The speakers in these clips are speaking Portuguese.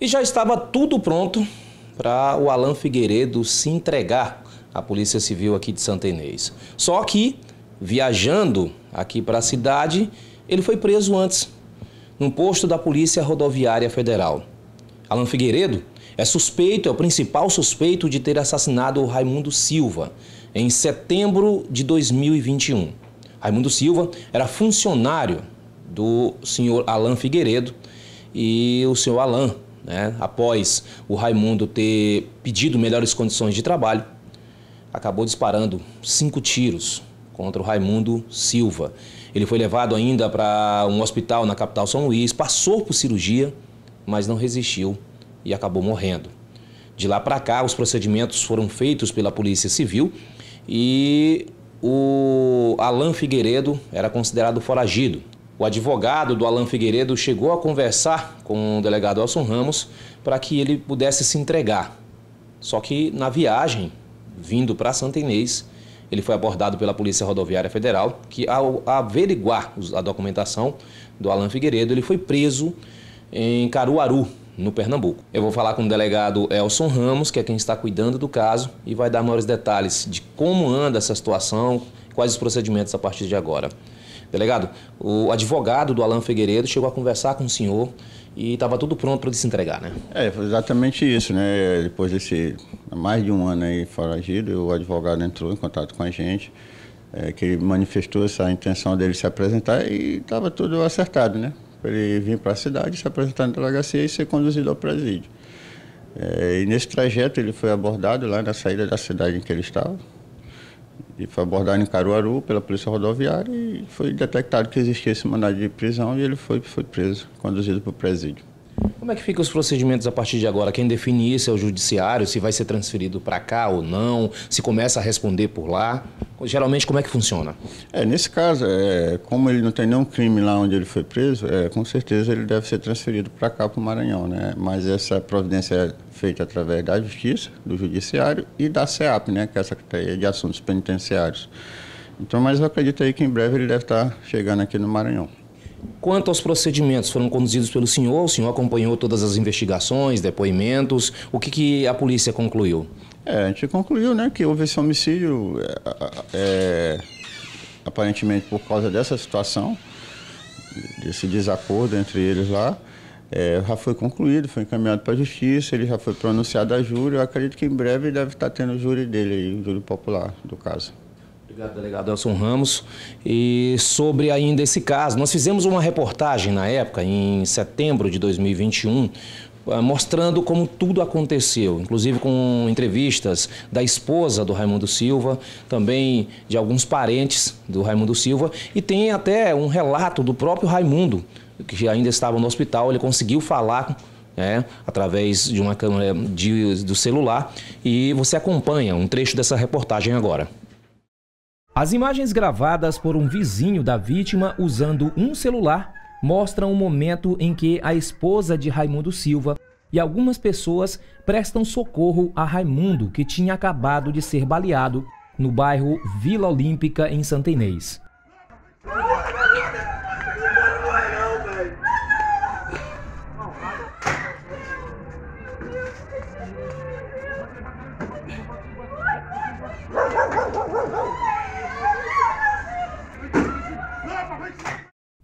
E já estava tudo pronto para o Alan Figueiredo se entregar à Polícia Civil aqui de Santa Inês. Só que, viajando aqui para a cidade, ele foi preso antes, num posto da Polícia Rodoviária Federal. Alan Figueiredo é suspeito, é o principal suspeito de ter assassinado o Raimundo Silva em setembro de 2021. Raimundo Silva era funcionário do senhor Alan Figueiredo e o senhor Alan, né, após o Raimundo ter pedido melhores condições de trabalho, acabou disparando cinco tiros contra o Raimundo Silva. Ele foi levado ainda para um hospital na capital São Luís, passou por cirurgia, mas não resistiu e acabou morrendo. De lá para cá, os procedimentos foram feitos pela Polícia Civil e o Alan Figueiredo era considerado foragido. O advogado do Alan Figueiredo chegou a conversar com o delegado Elson Ramos para que ele pudesse se entregar. Só que na viagem, vindo para Santa Inês, ele foi abordado pela Polícia Rodoviária Federal, que ao averiguar a documentação do Alan Figueiredo, ele foi preso em Caruaru, no Pernambuco. Eu vou falar com o delegado Elson Ramos, que é quem está cuidando do caso, e vai dar maiores detalhes de como anda essa situação, quais os procedimentos a partir de agora. Delegado, o advogado do Alan Figueiredo chegou a conversar com o senhor e estava tudo pronto para se entregar, né? É, foi exatamente isso, né? Depois desse mais de um ano aí foragido, o advogado entrou em contato com a gente, é, que ele manifestou essa intenção dele se apresentar e estava tudo acertado, né? Para ele vir para a cidade, se apresentar na delegacia e ser conduzido ao presídio. É, e nesse trajeto ele foi abordado lá na saída da cidade em que ele estava, e foi abordado em Caruaru pela Polícia Rodoviária e foi detectado que existia esse mandado de prisão e ele foi, foi preso, conduzido para o presídio. Como é que ficam os procedimentos a partir de agora? Quem define isso é o judiciário, se vai ser transferido para cá ou não, se começa a responder por lá. Geralmente, como é que funciona? É, nesse caso, é, como ele não tem nenhum crime lá onde ele foi preso, é, com certeza ele deve ser transferido para cá, para o Maranhão. Né? Mas essa providência é feita através da Justiça, do Judiciário e da CEAP, né? que é a Secretaria de Assuntos Penitenciários. Então, mas eu acredito aí que em breve ele deve estar chegando aqui no Maranhão. Quanto aos procedimentos, foram conduzidos pelo senhor? O senhor acompanhou todas as investigações, depoimentos? O que, que a polícia concluiu? É, a gente concluiu né, que houve esse homicídio, é, é, aparentemente por causa dessa situação, desse desacordo entre eles lá. É, já foi concluído, foi encaminhado para a justiça, ele já foi pronunciado a júri. Eu acredito que em breve deve estar tendo o júri dele, o júri popular do caso. Obrigado, delegado Elson Ramos. E sobre ainda esse caso, nós fizemos uma reportagem na época, em setembro de 2021, eh, mostrando como tudo aconteceu, inclusive com entrevistas da esposa do Raimundo Silva, também de alguns parentes do Raimundo Silva, e tem até um relato do próprio Raimundo, que ainda estava no hospital, ele conseguiu falar é, através de uma câmera de, do celular, e você acompanha um trecho dessa reportagem agora. As imagens gravadas por um vizinho da vítima usando um celular mostram o momento em que a esposa de Raimundo Silva e algumas pessoas prestam socorro a Raimundo, que tinha acabado de ser baleado no bairro Vila Olímpica, em Santa Inês.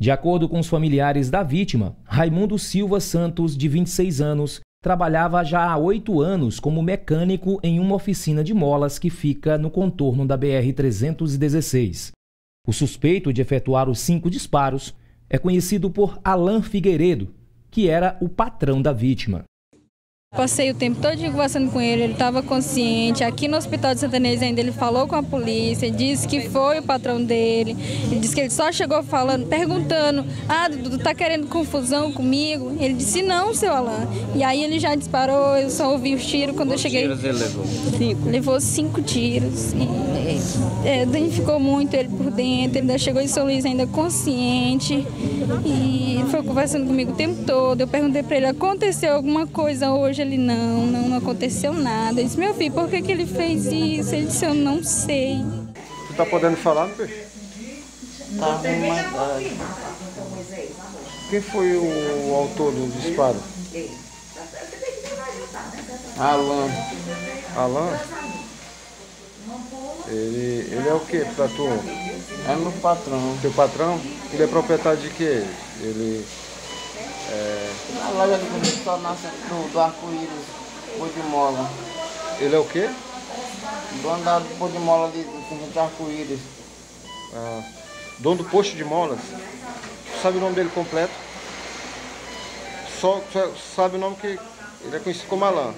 De acordo com os familiares da vítima, Raimundo Silva Santos, de 26 anos, trabalhava já há oito anos como mecânico em uma oficina de molas que fica no contorno da BR-316. O suspeito de efetuar os cinco disparos é conhecido por Alain Figueiredo, que era o patrão da vítima. Passei o tempo todo conversando com ele, ele estava consciente. Aqui no Hospital de Santanês ainda ele falou com a polícia, disse que foi o patrão dele. Ele disse que ele só chegou falando, perguntando: Ah, Dudu, tá querendo confusão comigo? Ele disse: Não, seu Alain. E aí ele já disparou, eu só ouvi os tiros quando Quantos eu cheguei. tiros ele levou? Cinco. Levou cinco tiros. E, é, danificou muito ele por dentro. Ele ainda chegou em São Luís ainda consciente. E ele foi conversando comigo o tempo todo. Eu perguntei para ele: Aconteceu alguma coisa hoje? Ele, não, não, não aconteceu nada. Eu disse, meu filho, por que, que ele fez isso? Ele disse, eu não sei. Tu tá podendo falar, meu peixe? Tá arrumadado. Quem foi o autor do disparo? Alan. Alan? Ele, ele é o que pra tu? É meu patrão. Teu patrão? Ele é proprietário de quê? Ele. Na loja do restaurante do, do arco-íris, pô de mola. Ele é o quê? Dono da pô de mola de, de, arco-íris. Ah, dono do posto de molas. Sabe o nome dele completo? Só, só sabe o nome que ele é conhecido como Alan.